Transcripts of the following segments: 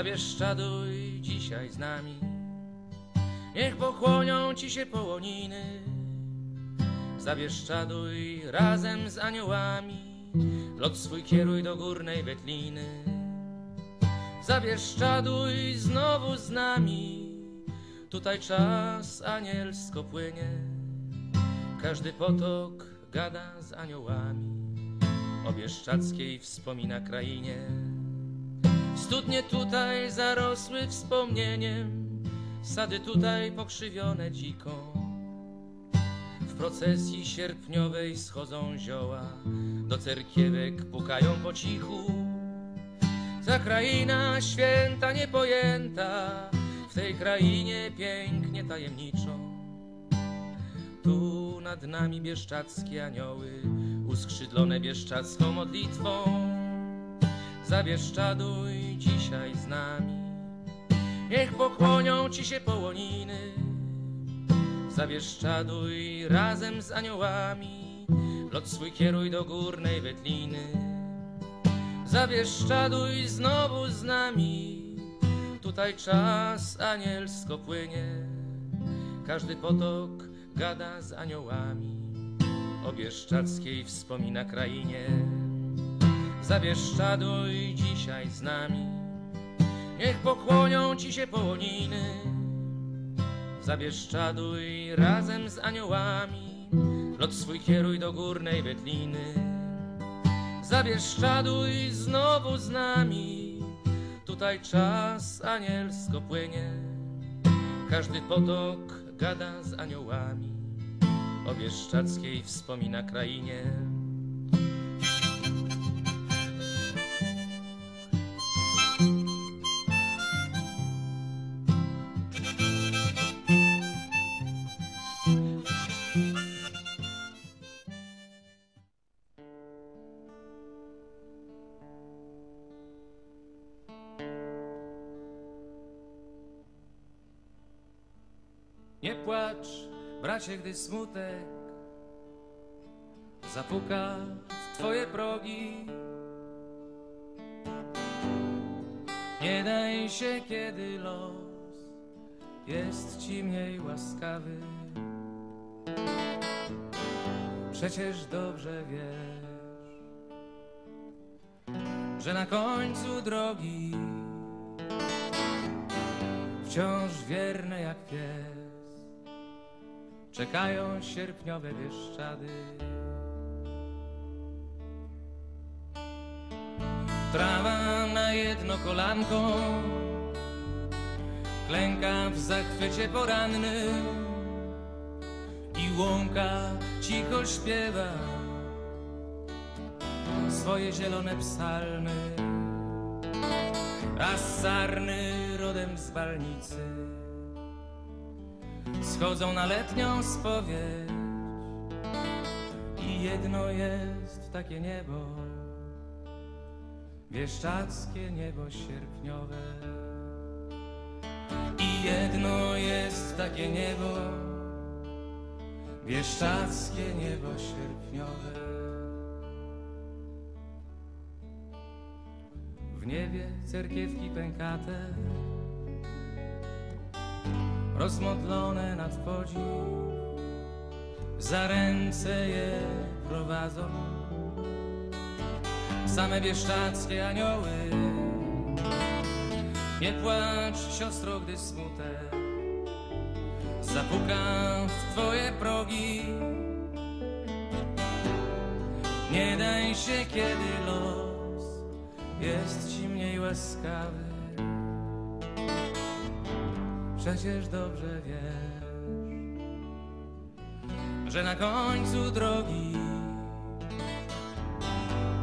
Zabieszczaduj dzisiaj z nami. Niech pochłonią ci się połoniny. Zabieszczaduj razem z aniołami. Lot swój kieruj do górnej Wetliny. Zabieszczaduj znowu z nami. Tutaj czas anielsko płynie. Każdy potok gada z aniołami. O Bieszczackiej wspomina krainie. Studnie tutaj zarosły wspomnieniem, sady tutaj pokrzywione dziko. W procesji sierpniowej schodzą zioła, do cerkiewek pukają po cichu. Ta kraina święta niepojęta, w tej krainie pięknie tajemniczo. Tu nad nami bieszczackie anioły, uskrzydlone bieszczacką modlitwą. Zabieszczaduj dzisiaj z nami, niech pokłonią ci się połoniny. Zabieszczaduj razem z aniołami, lot swój kieruj do górnej Wetliny. Zabieszczaduj znowu z nami, tutaj czas anielsko płynie. Każdy potok gada z aniołami, o Bieszczackiej wspomina krainie. Zabieszczaduj dzisiaj z nami, niech pokłonią ci się połoniny. Zabieszczaduj razem z aniołami, lot swój kieruj do górnej Wetliny. Zabieszczaduj znowu z nami, tutaj czas anielsko płynie. Każdy potok gada z aniołami, o Bieszczackiej wspomina krainie. Płacz, bracie, gdy smutek zapuka w twoje progi. Nie daj się, kiedy los jest ci mniej łaskawy. Przecież dobrze wiesz, że na końcu drogi wciąż wierne jak pies czekają sierpniowe bieszczady. Trawa na jedno kolanko klęka w zachwycie poranny i łąka cicho śpiewa swoje zielone psalmy, a sarny rodem z Balnicy schodzą na letnią spowiedź i jedno jest takie niebo, wieszczackie niebo sierpniowe. I jedno jest takie niebo, wieszczackie niebo sierpniowe. W niebie cerkiewki pękate rozmodlone nad podziw, za ręce je prowadzą same bieszczackie anioły. Nie płacz, siostro, gdy smutek zapuka w twoje progi. Nie daj się, kiedy los jest ci mniej łaskawy. Przecież dobrze wiesz, że na końcu drogi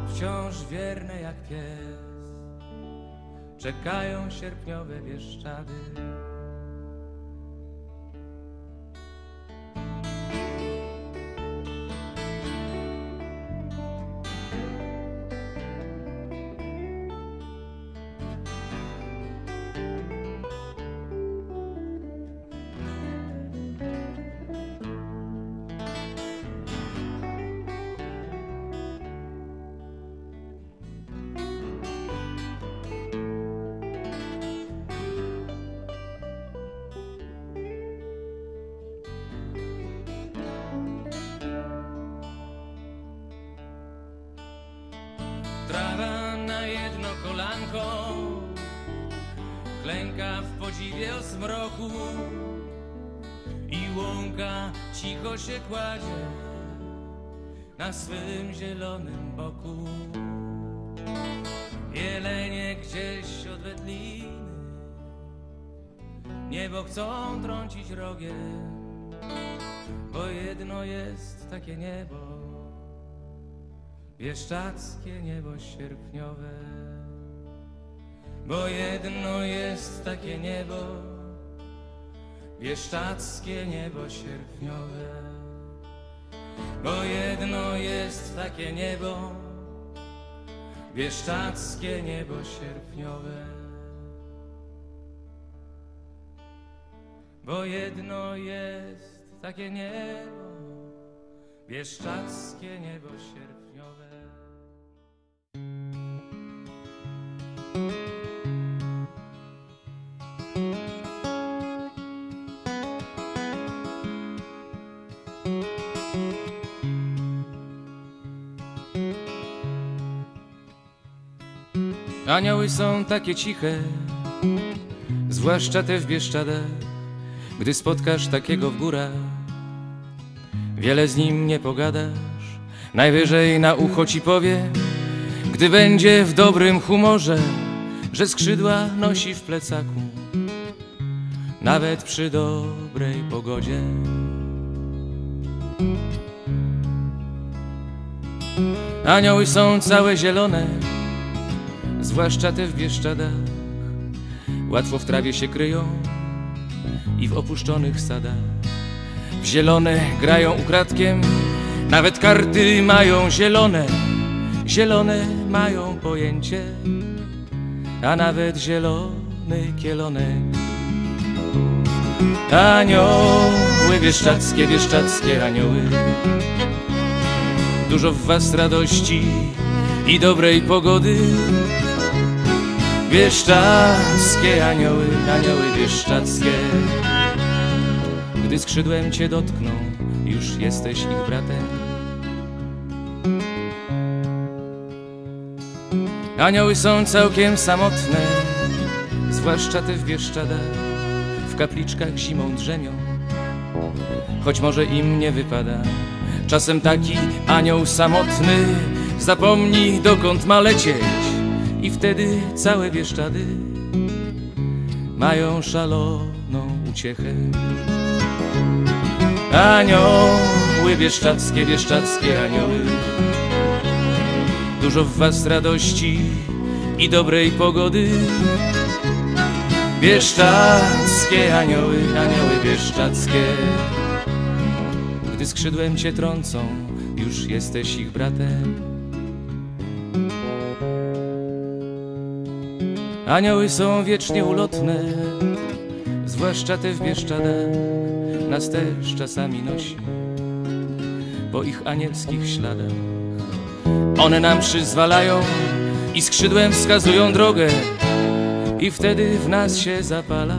wciąż wierne jak pies czekają sierpniowe bieszczady. Klęka w podziwie o zmroku i łąka cicho się kładzie na swym zielonym boku. Jelenie gdzieś od wędliny niebo chcą trącić rogiem, bo jedno jest takie niebo, bieszczackie niebo sierpniowe. Bo jedno jest takie niebo, bieszczackie niebo sierpniowe. Bo jedno jest takie niebo, bieszczackie niebo sierpniowe. Bo jedno jest takie niebo, bieszczackie niebo sierpniowe. Anioły są takie ciche, zwłaszcza te w Bieszczadach, gdy spotkasz takiego w górach. Wiele z nim nie pogadasz, najwyżej na ucho ci powie, gdy będzie w dobrym humorze, że skrzydła nosi w plecaku, nawet przy dobrej pogodzie. Anioły są całe zielone, zwłaszcza te w Bieszczadach. Łatwo w trawie się kryją i w opuszczonych sadach. W zielone grają ukradkiem, nawet karty mają zielone. Zielone mają pojęcie, a nawet zielony kielonek. Anioły bieszczackie, bieszczackie anioły. Dużo w was radości i dobrej pogody. Bieszczackie anioły, anioły bieszczackie Gdy skrzydłem cię dotkną, już jesteś ich bratem. Anioły są całkiem samotne, zwłaszcza te w Bieszczadach W kapliczkach zimą drzemią, choć może im nie wypada Czasem taki anioł samotny zapomni dokąd ma lecieć i wtedy całe Bieszczady mają szaloną uciechę. Anioły bieszczackie, bieszczackie anioły, dużo w was radości i dobrej pogody. Bieszczackie anioły, anioły bieszczackie, gdy skrzydłem cię trącą, już jesteś ich bratem. Anioły są wiecznie ulotne, zwłaszcza te w Bieszczadach, nas też czasami nosi po ich anielskich śladach. One nam przyzwalają i skrzydłem wskazują drogę i wtedy w nas się zapala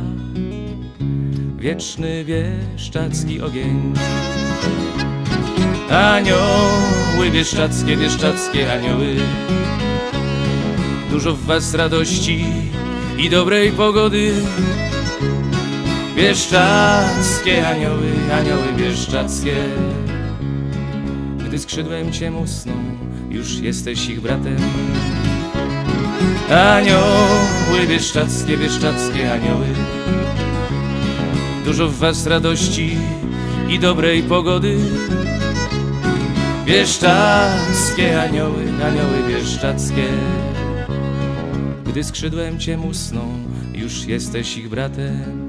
wieczny bieszczacki ogień. Anioły bieszczackie, bieszczackie anioły Dużo w was radości i dobrej pogody. Bieszczackie anioły, anioły bieszczackie Gdy skrzydłem cię musną, już jesteś ich bratem. Anioły bieszczackie, bieszczackie anioły. Dużo w was radości i dobrej pogody. Bieszczackie anioły, anioły bieszczackie Gdy skrzydłem cię musną, już jesteś ich bratem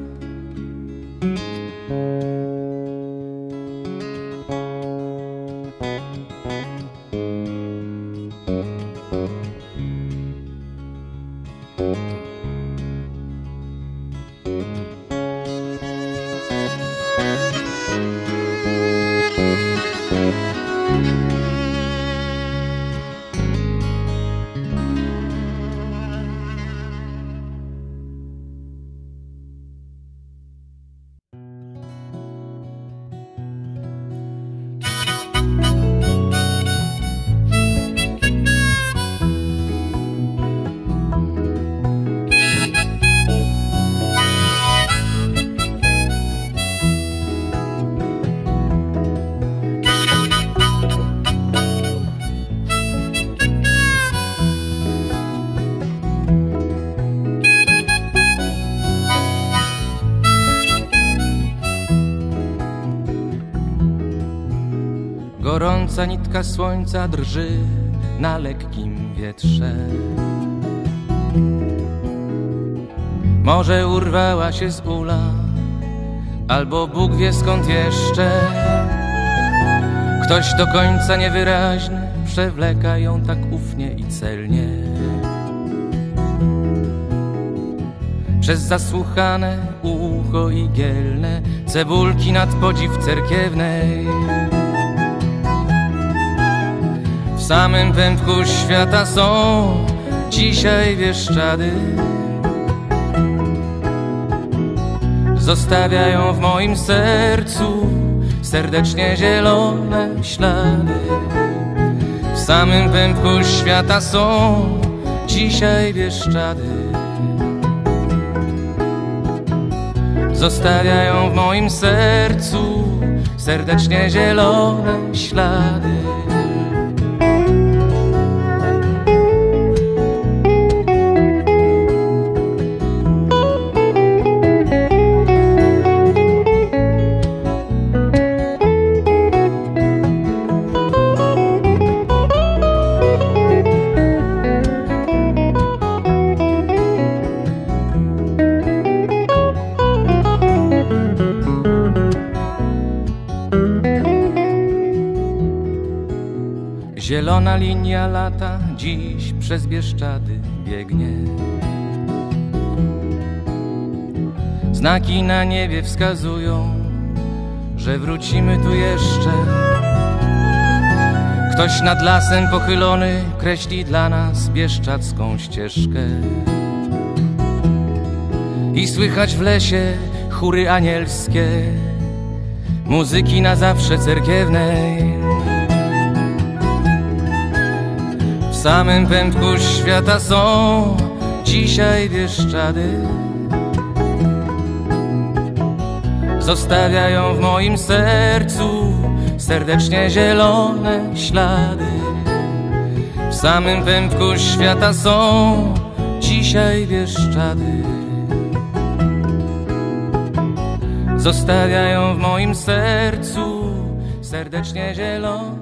Gorąca nitka słońca drży na lekkim wietrze. Może urwała się z ula, albo Bóg wie skąd jeszcze. Ktoś do końca niewyraźny przewleka ją tak ufnie i celnie. Przez zasłuchane ucho igielne cebulki nad podziw cerkiewnej. Samym wędku świata są dzisiaj wieszczady. Zostawiają w moim sercu serdecznie zielone ślady. W samym wędku świata są dzisiaj wieszczady. Zostawiają w moim sercu serdecznie zielone ślady. Zielona linia lata dziś przez Bieszczady biegnie. Znaki na niebie wskazują, że wrócimy tu jeszcze. Ktoś nad lasem pochylony kreśli dla nas bieszczacką ścieżkę. I słychać w lesie chóry anielskie, muzyki na zawsze cerkiewnej. Samym pętku świata są dzisiaj wieszczady. Zostawiają w moim sercu serdecznie zielone ślady. W samym pętku świata są dzisiaj wieszczady. Zostawiają w moim sercu serdecznie zielone.